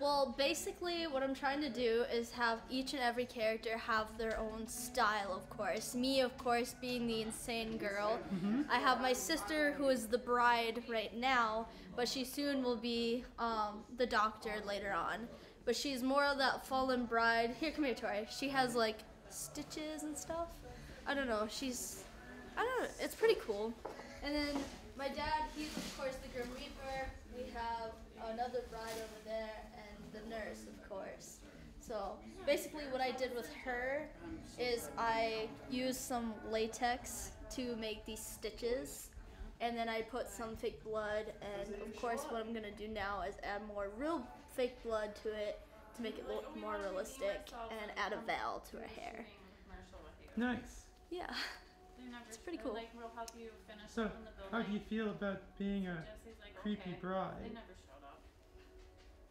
Well, basically, what I'm trying to do is have each and every character have their own style, of course. Me, of course, being the insane girl. I have my sister, who is the bride right now, but she soon will be um, the doctor later on. But she's more of that fallen bride. Here, come here, Tori. She has like stitches and stuff. I don't know. She's, I don't know. It's pretty cool. And then my dad, he's of course the Grim Reaper. We have another bride over there, and the nurse, of course. So basically, what I did with her is I used some latex to make these stitches, and then I put some fake blood. And of course, what I'm gonna do now is add more real fake blood to it to make it look more realistic, and add a veil to her hair. Nice. Yeah. It's pretty cool. Like, we'll help you finish So, in the how do you feel about being a creepy okay. They bride?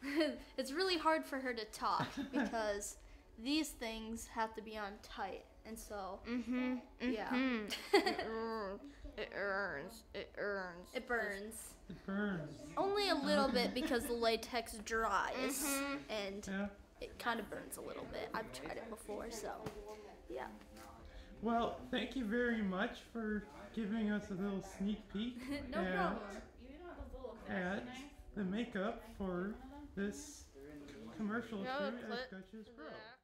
Never showed up. it's really hard for her to talk because these things have to be on tight, and so Mm-hmm. yeah, it earns. It earns. It earns. it burns It burns. only a little bit because the latex dries and Yeah. it kind of burns a little bit. I've tried it before, so yeah. Well, thank you very much for giving us a little sneak peek No at, problem. You know those little effects at the makeup for this commercial Yeah, shoot clip. at Gutches Grove. Yeah.